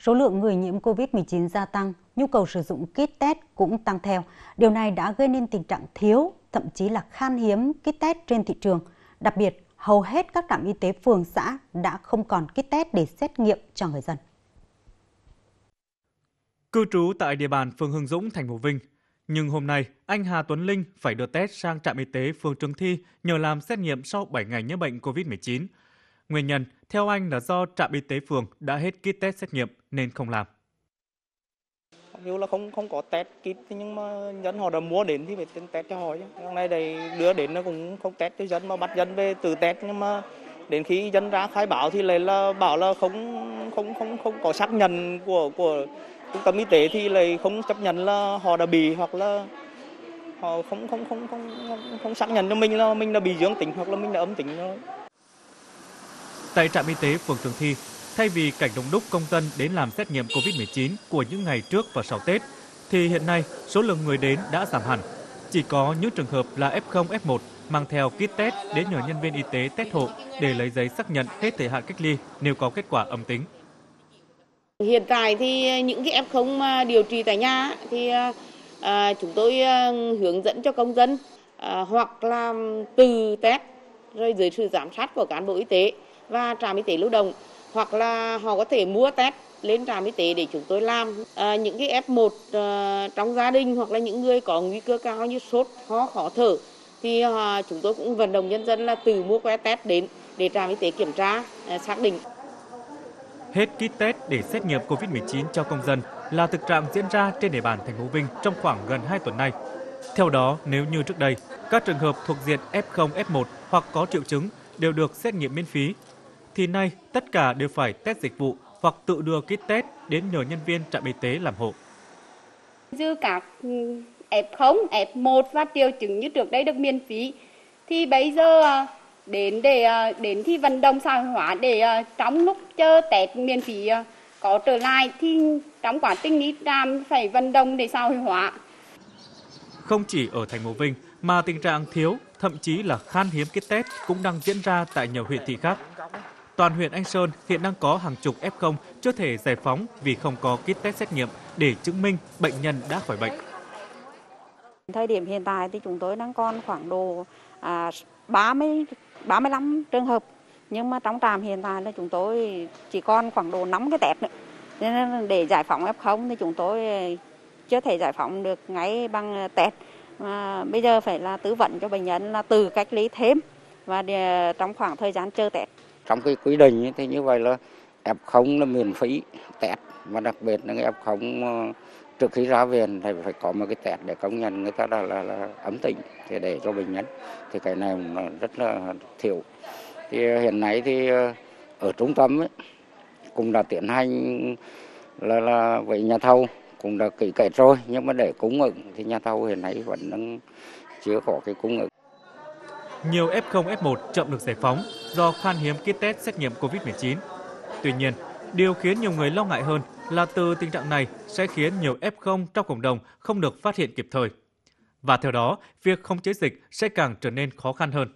số lượng người nhiễm COVID-19 gia tăng, nhu cầu sử dụng kit test cũng tăng theo. Điều này đã gây nên tình trạng thiếu, thậm chí là khan hiếm kit test trên thị trường. Đặc biệt, hầu hết các trạm y tế phường xã đã không còn kit test để xét nghiệm cho người dân. Cư trú tại địa bàn phường Hưng Dũng, thành phố Vinh, nhưng hôm nay anh Hà Tuấn Linh phải đưa test sang trạm y tế phường Trường Thi nhờ làm xét nghiệm sau 7 ngày nhiễm bệnh COVID-19. Nguyên nhân, theo anh là do trạm y tế phường đã hết kit test xét nghiệm nên không làm. Nếu là không không có test kit nhưng mà dân họ đã mua đến thì phải test cho họ chứ. Hôm nay đây đưa đến nó cũng không test cho dân mà bắt dân về từ test nhưng mà đến khi dân ra khai báo thì lại là bảo là không không không không có xác nhận của của trung tâm y tế thì lại không chấp nhận là họ đã bị hoặc là họ không không không không không, không xác nhận cho mình là mình đã bị dương tính hoặc là mình đã âm tính rồi. Tại trạm y tế phường thường Thi, thay vì cảnh đông đúc công dân đến làm xét nghiệm COVID-19 của những ngày trước và sau Tết, thì hiện nay số lượng người đến đã giảm hẳn. Chỉ có những trường hợp là F0, F1 mang theo kit test đến nhờ nhân viên y tế test hộ để lấy giấy xác nhận hết thời hạn cách ly nếu có kết quả âm tính. Hiện tại thì những cái F0 mà điều trị tại nhà thì à, à chúng tôi à, hướng dẫn cho công dân à, hoặc làm từ test rồi dưới sự giám sát của cán bộ y tế và trạm y tế lưu động hoặc là họ có thể mua test lên trạm y tế để chúng tôi làm à, những cái F1 à, trong gia đình hoặc là những người có nguy cơ cao như sốt, ho, khó thở thì à, chúng tôi cũng vận động nhân dân là từ mua que test đến để trạm y tế kiểm tra à, xác định hết kit test để xét nghiệm COVID-19 cho công dân là thực trạng diễn ra trên địa bàn thành phố Vinh trong khoảng gần 2 tuần nay. Theo đó, nếu như trước đây, các trường hợp thuộc diện F0, F1 hoặc có triệu chứng đều được xét nghiệm miễn phí, thì nay tất cả đều phải test dịch vụ hoặc tự đưa kit test đến nhờ nhân viên trạm y tế làm hộ. Dư các F0, F1 và triệu chứng như trước đây được miễn phí, thì bây giờ à, đến để à, đến khi vận động xã hội hóa để à, trong lúc chờ Tết miễn phí có trở lại thì trong quá trình đi làm phải vận động để xã hội hóa. Không chỉ ở thành phố Vinh mà tình trạng thiếu, thậm chí là khan hiếm kit test cũng đang diễn ra tại nhiều huyện thị khác. Toàn huyện Anh Sơn hiện đang có hàng chục F0 chưa thể giải phóng vì không có kit test xét nghiệm để chứng minh bệnh nhân đã khỏi bệnh. Thời điểm hiện tại thì chúng tôi đang còn khoảng độ à, 30 35 trường hợp. Nhưng mà trong trạm hiện tại là chúng tôi chỉ còn khoảng độ 5 cái test nữa. Nên để giải phóng F0 thì chúng tôi chưa thể giải phóng được ngay bằng test. À, bây giờ phải là tư vấn cho bệnh nhân là từ cách ly thêm và trong khoảng thời gian chờ test trong cái quy định thì như vậy là F0 là miễn phí test. Mà đặc biệt là cái F0 ờ, trước khi ra viện thì phải có một cái test để công nhận người ta là, là, là ấm tĩnh thì để cho bệnh nhân thì cái này rất là thiểu thì ờ, hiện nay thì ờ, ở trung tâm ấy, cũng đã tiến hành là là với nhà thầu cũng đã kỹ kết rồi. Nhưng mà để cung ứng thì nhà thầu hiện nay vẫn đang chưa có cái cung ứng nhiều F0, F1 chậm được giải phóng do khan hiếm kit test xét nghiệm COVID-19. Tuy nhiên, điều khiến nhiều người lo ngại hơn là từ tình trạng này sẽ khiến nhiều F0 trong cộng đồng không được phát hiện kịp thời. Và theo đó, việc không chế dịch sẽ càng trở nên khó khăn hơn.